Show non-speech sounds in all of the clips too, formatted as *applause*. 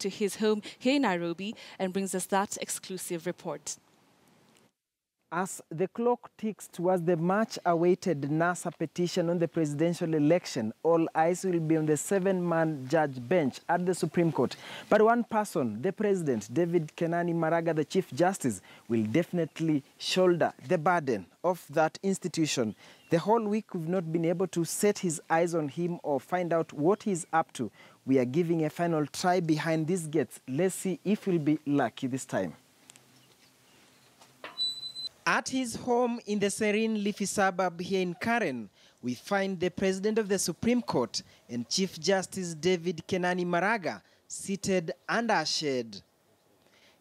to his home here in Nairobi and brings us that exclusive report. As the clock ticks towards the much-awaited NASA petition on the presidential election, all eyes will be on the seven-man judge bench at the Supreme Court. But one person, the president, David Kenani Maraga, the Chief Justice, will definitely shoulder the burden of that institution. The whole week we've not been able to set his eyes on him or find out what he's up to. We are giving a final try behind these gates. Let's see if we'll be lucky this time. At his home in the serene leafy suburb here in Karen, we find the President of the Supreme Court and Chief Justice David Kenani Maraga seated under a shade.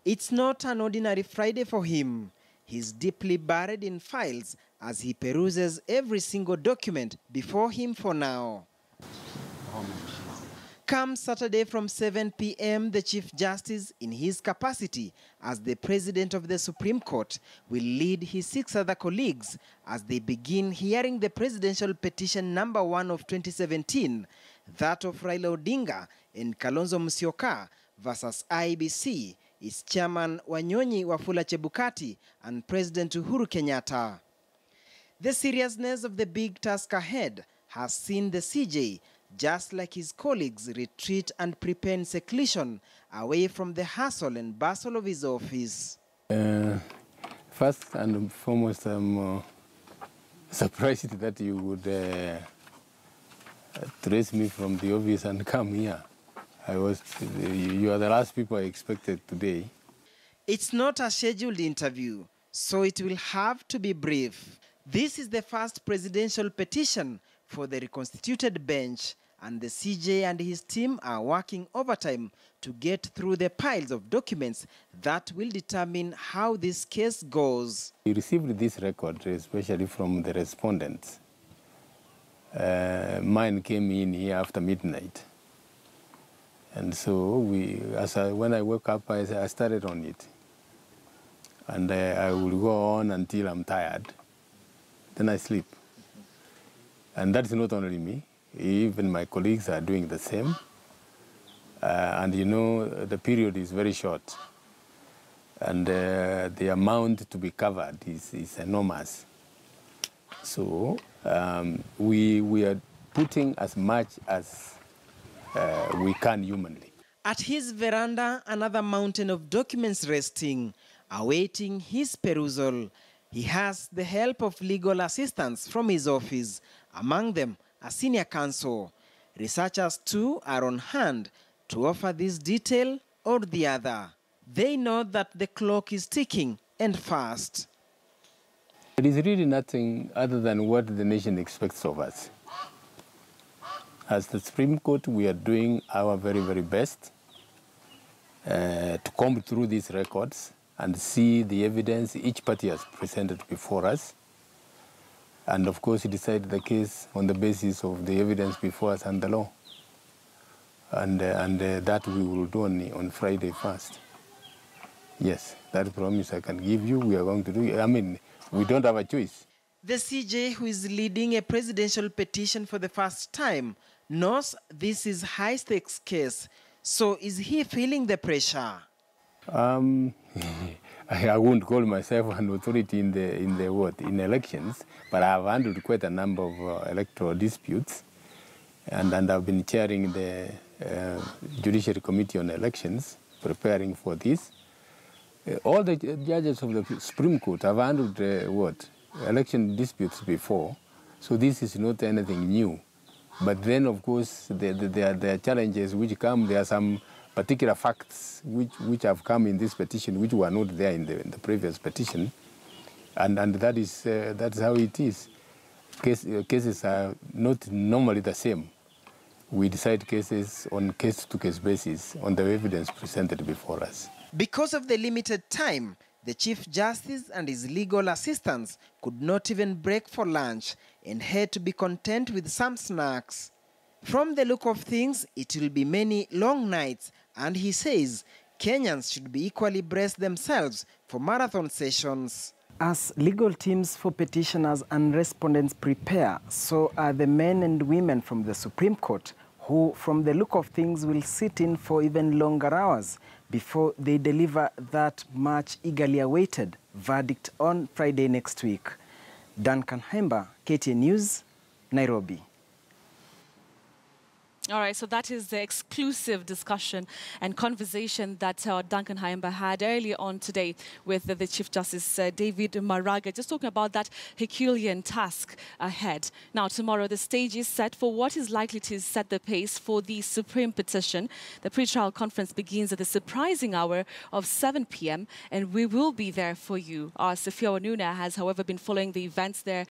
It's not an ordinary Friday for him. He's deeply buried in files as he peruses every single document before him for now. Come Saturday from 7 p.m., the Chief Justice, in his capacity as the President of the Supreme Court, will lead his six other colleagues as they begin hearing the presidential petition number one of 2017, that of Raila Odinga and Kalonzo Musyoka versus IBC, its chairman Wanyonyi Wafula Chebukati and President Uhuru Kenyatta. The seriousness of the big task ahead has seen the CJ just like his colleagues, retreat and prepare in seclusion away from the hustle and bustle of his office. Uh, first and foremost, I'm uh, surprised that you would uh, trace me from the office and come here. I was, you are the last people I expected today. It's not a scheduled interview, so it will have to be brief. This is the first presidential petition for the reconstituted bench, and the CJ and his team are working overtime to get through the piles of documents that will determine how this case goes. We received this record, especially from the respondents. Uh, mine came in here after midnight. And so we, as I, when I woke up, I, I started on it. And I will go on until I'm tired. Then I sleep. And that's not only me, even my colleagues are doing the same. Uh, and you know, the period is very short. And uh, the amount to be covered is, is enormous. So um, we, we are putting as much as uh, we can humanly. At his veranda, another mountain of documents resting, awaiting his perusal. He has the help of legal assistants from his office, among them a senior counsel. Researchers too are on hand to offer this detail or the other. They know that the clock is ticking and fast. It is really nothing other than what the nation expects of us. As the Supreme Court, we are doing our very, very best uh, to comb through these records and see the evidence each party has presented before us. And of course, decide the case on the basis of the evidence before us and the law. And, uh, and uh, that we will do on, on Friday first. Yes, that promise I can give you, we are going to do it. I mean, we don't have a choice. The CJ, who is leading a presidential petition for the first time, knows this is high stakes case. So is he feeling the pressure? Um, *laughs* I won't call myself an authority in the in the what in elections, but I have handled quite a number of uh, electoral disputes, and and I've been chairing the uh, Judiciary Committee on Elections, preparing for this. Uh, all the judges of the Supreme Court have handled uh, what election disputes before, so this is not anything new. But then, of course, there, there are challenges which come. There are some particular facts which, which have come in this petition which were not there in the, in the previous petition. And, and that is, uh, that's how it is. Case, uh, cases are not normally the same. We decide cases on case-to-case -case basis on the evidence presented before us. Because of the limited time, the Chief Justice and his legal assistants could not even break for lunch and had to be content with some snacks. From the look of things, it will be many long nights, and he says Kenyans should be equally braced themselves for marathon sessions. As legal teams for petitioners and respondents prepare, so are the men and women from the Supreme Court who, from the look of things, will sit in for even longer hours before they deliver that much eagerly awaited verdict on Friday next week. Duncan Khaemba, KTN News, Nairobi. All right, so that is the exclusive discussion and conversation that uh, Duncan Khaemba had earlier on today with uh, the Chief Justice uh, David Maraga, just talking about that Herculean task ahead. Now, tomorrow the stage is set for what is likely to set the pace for the Supreme petition. The pre-trial conference begins at the surprising hour of 7 p.m. and we will be there for you. Our Sophia Wanuna has, however, been following the events there